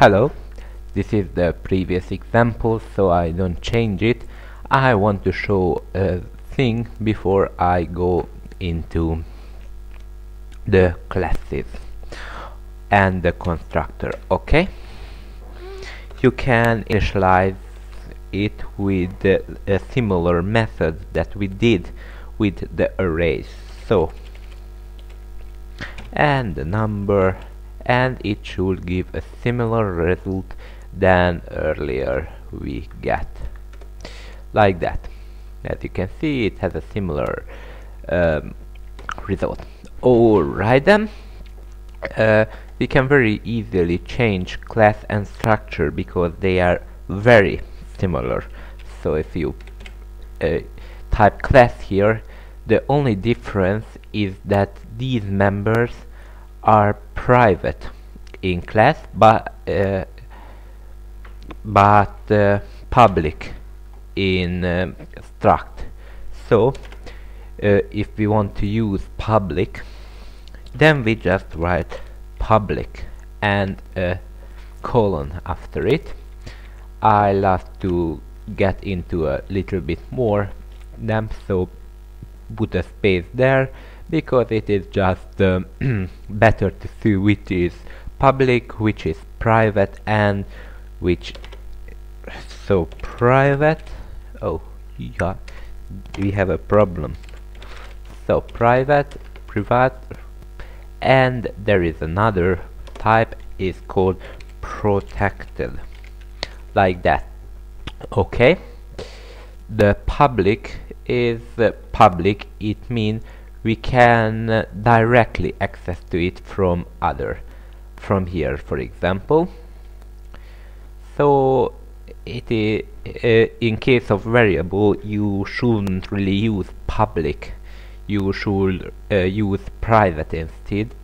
Hello, this is the previous example so I don't change it. I want to show a thing before I go into the classes and the constructor, okay? You can initialize it with a similar method that we did with the arrays. So, and the number and it should give a similar result than earlier we get. Like that. As you can see it has a similar um, result. Alright then. Uh, we can very easily change class and structure because they are very similar. So if you uh, type class here the only difference is that these members are private in class but uh, but uh, public in uh, struct. So uh, if we want to use public then we just write public and a colon after it. I'll have to get into a little bit more them so put a space there because it is just uh, better to see which is public, which is private and which so private? Oh yeah we have a problem. So private private and there is another type is called protected. Like that. Okay? The public is uh, public it means we can directly access to it from other from here for example. So it is uh, in case of variable you shouldn't really use public. You should uh, use private instead.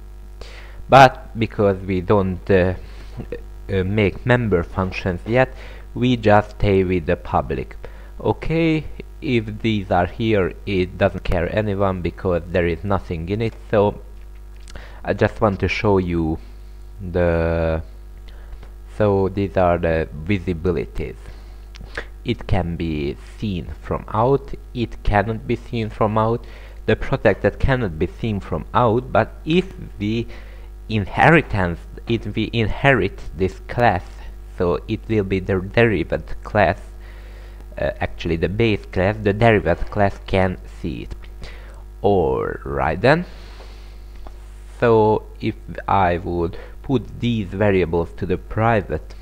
But because we don't uh, uh, make member functions yet we just stay with the public. Okay if these are here it doesn't care anyone because there is nothing in it. So I just want to show you the so these are the visibilities. It can be seen from out. It cannot be seen from out. The protected that cannot be seen from out but if we inheritance if we inherit this class so it will be the derived class actually the base class, the derivative class can see it. Alright then. So if I would put these variables to the private,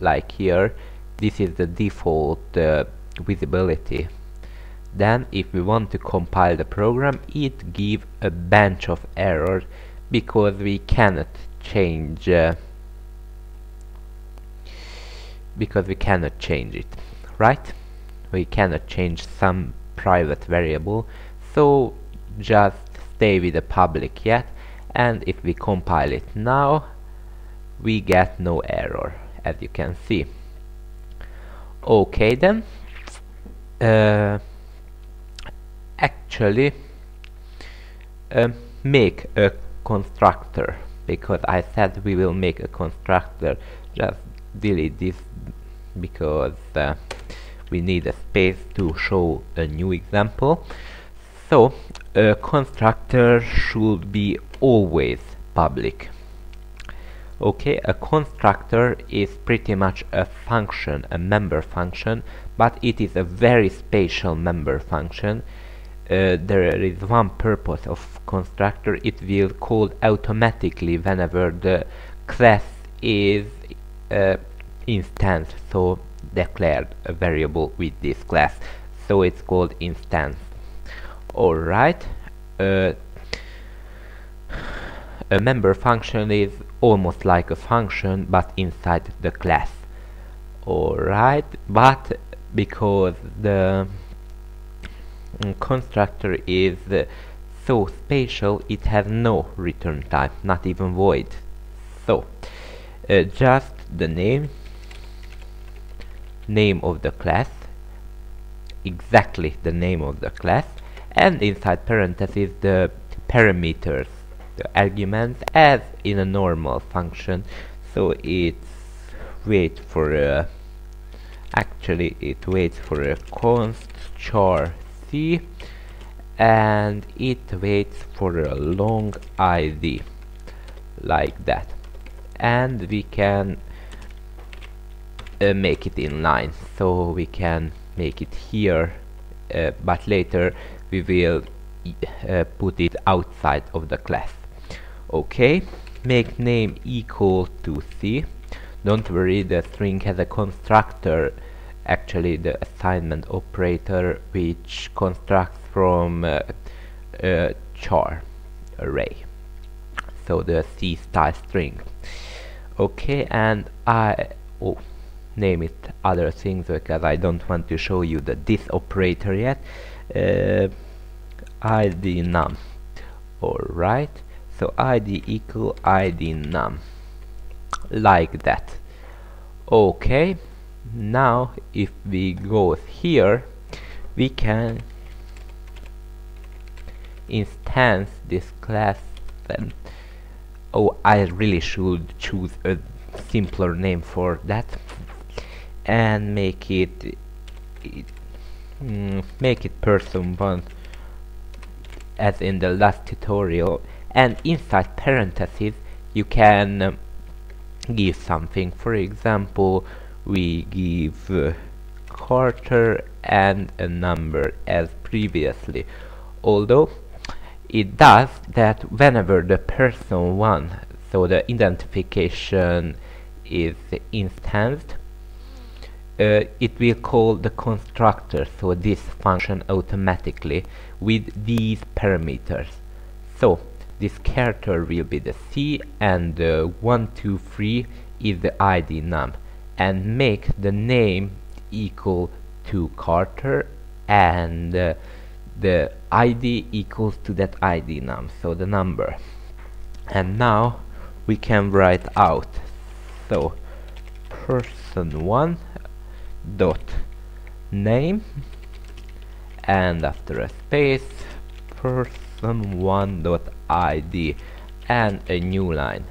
like here, this is the default uh, visibility. Then if we want to compile the program, it gives a bunch of errors because we cannot change uh, because we cannot change it right? We cannot change some private variable so just stay with the public yet and if we compile it now we get no error as you can see. Okay then. Uh, actually uh, make a constructor because I said we will make a constructor. Just delete this because uh, we need a space to show a new example. So a constructor should be always public. Okay a constructor is pretty much a function a member function but it is a very special member function. Uh, there is one purpose of constructor it will call automatically whenever the class is uh, instance so declared a variable with this class. So it's called instance. Alright uh, a member function is almost like a function but inside the class. Alright but because the constructor is uh, so special it has no return type not even void. So uh, just the name name of the class exactly the name of the class and inside parentheses the parameters the arguments as in a normal function. So it's wait for a actually it waits for a const char c and it waits for a long id like that. And we can uh, make it in line. So we can make it here uh, but later we will uh, put it outside of the class. Okay make name equal to c. Don't worry the string has a constructor actually the assignment operator which constructs from uh, a char array. So the c style string. Okay and I oh, name it other things because I don't want to show you the this operator yet. Uh, id num. Alright so id equal id num. Like that. Okay. Now if we go here we can instance this class then. Oh I really should choose a simpler name for that and make it, it mm, make it person one as in the last tutorial. And inside parentheses you can um, give something. For example we give uh, Carter and a number as previously. Although it does that whenever the person one so the identification is instanced uh, it will call the constructor so this function automatically with these parameters. So this character will be the C and the 1 2 3 is the ID num and make the name equal to Carter and uh, the ID equals to that ID num so the number. And now we can write out. So person 1 dot name and after a space person1 dot id and a new line.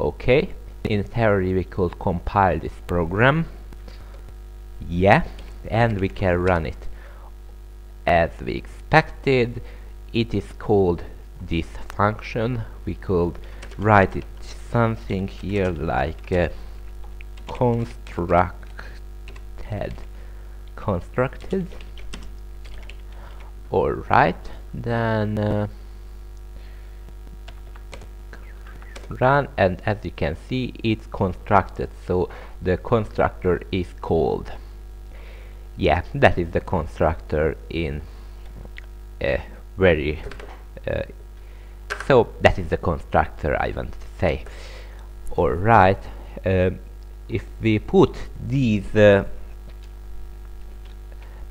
Okay in theory we could compile this program. Yeah and we can run it. As we expected it is called this function. We could write it something here like uh, construct head constructed alright then uh, run and as you can see it's constructed. So the constructor is called yeah that is the constructor in very uh, so that is the constructor I want to say. Alright uh, if we put these uh,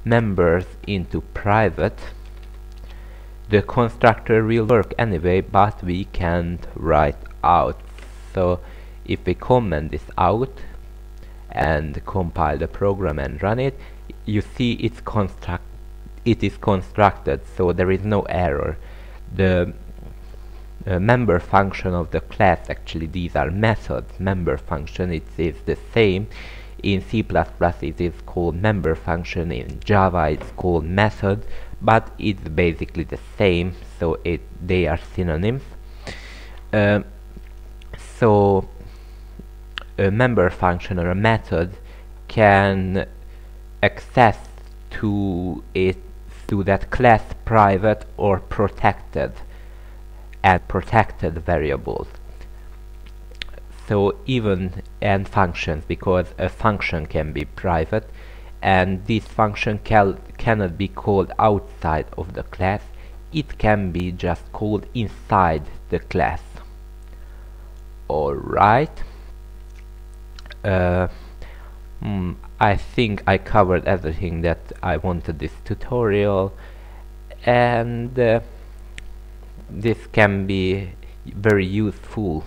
members into private. The constructor will work anyway but we can't write out. So if we comment this out and compile the program and run it you see it's construct it is constructed so there is no error. The uh, member function of the class actually these are methods. Member function it is the same in C++ it is called member function in Java it's called method but it's basically the same so it they are synonyms. Uh, so a member function or a method can access to it to that class private or protected and protected variables so even and functions because a function can be private and this function cal cannot be called outside of the class. It can be just called inside the class. Alright uh, mm, I think I covered everything that I wanted this tutorial and uh, this can be very useful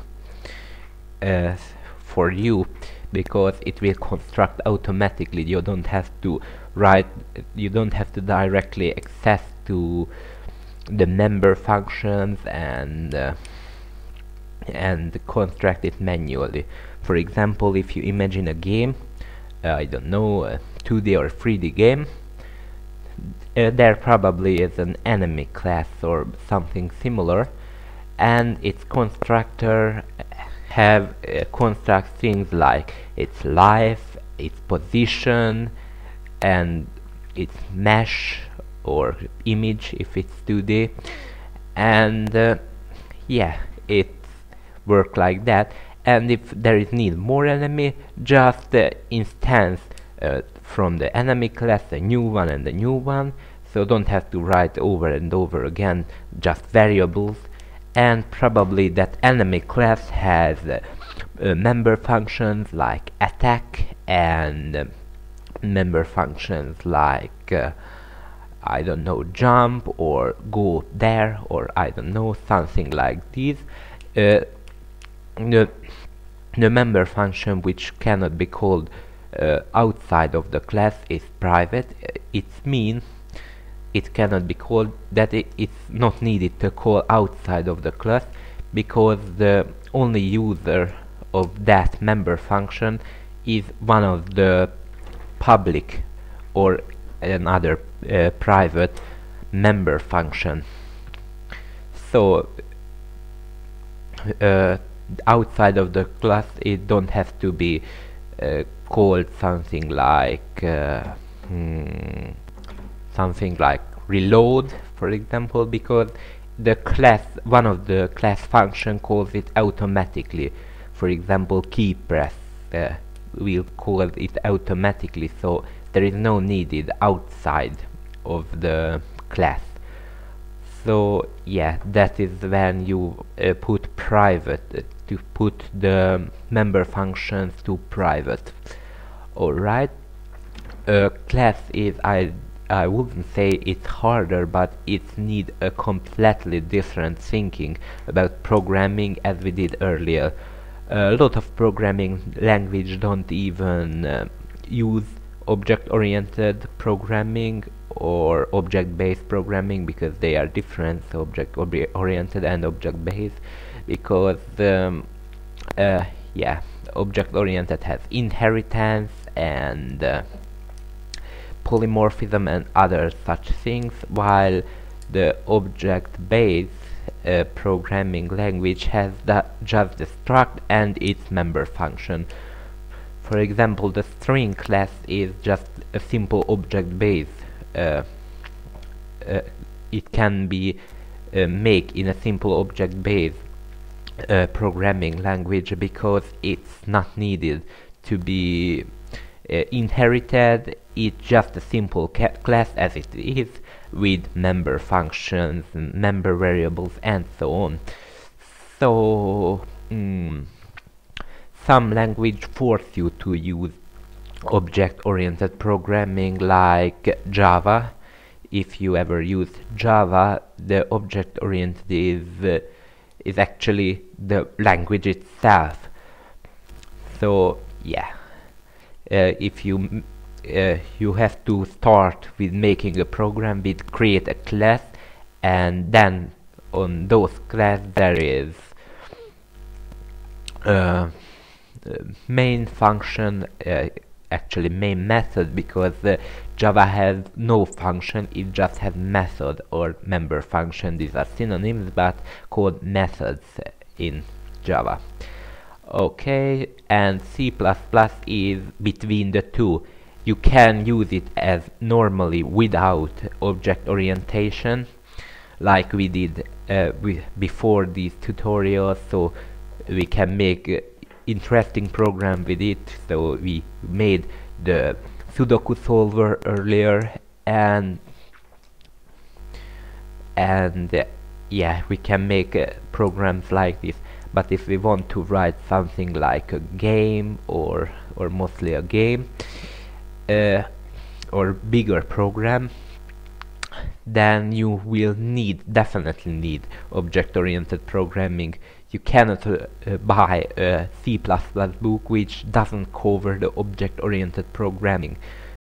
uh, for you because it will construct automatically. You don't have to write you don't have to directly access to the member functions and uh, and construct it manually. For example, if you imagine a game, uh, I don't know, a 2D or 3D game, uh, there probably is an enemy class or something similar and its constructor have uh, construct things like its life, its position and its mesh or image if it's 2D and uh, yeah it work like that. And if there is need more enemy just uh, instance from the enemy class a new one and a new one. So don't have to write over and over again just variables and probably that enemy class has uh, uh, member functions like attack and uh, member functions like uh, I don't know jump or go there or I don't know something like this. Uh, the, the member function which cannot be called uh, outside of the class is private. It means it cannot be called that it, it's not needed to call outside of the class because the only user of that member function is one of the public or another uh, private member function. So uh, outside of the class it don't have to be uh, called something like uh, hmm, something like reload for example because the class one of the class function calls it automatically. For example key press uh, will call it automatically so there is no needed outside of the class. So yeah that is when you uh, put private uh, to put the member functions to private. Alright. Uh, class is I I wouldn't say it's harder but it needs a completely different thinking about programming as we did earlier. A lot of programming language don't even uh, use object-oriented programming or object-based programming because they are different so object-oriented and object-based because um, uh, yeah object-oriented has inheritance and uh, polymorphism and other such things while the object-based uh, programming language has just the struct and its member function for example, the string class is just a simple object-based. Uh, uh, it can be uh, made in a simple object-based uh, programming language because it's not needed to be inherited. It's just a simple class as it is with member functions, member variables, and so on. So. Mm, some language force you to use object-oriented programming like Java. If you ever use Java, the object-oriented is, uh, is actually the language itself. So yeah, uh, if you uh, you have to start with making a program with create a class and then on those class there is uh, main function uh, actually main method because uh, Java has no function it just has method or member function. These are synonyms but called methods in Java okay and C++ is between the two. You can use it as normally without object orientation like we did uh, before these tutorials. So we can make interesting program with it. So we made the Sudoku solver earlier and and uh, yeah we can make uh, programs like this but if we want to write something like a game or or mostly a game uh, or bigger program then you will need definitely need object-oriented programming. You cannot uh, uh, buy a C++ book which doesn't cover the object-oriented programming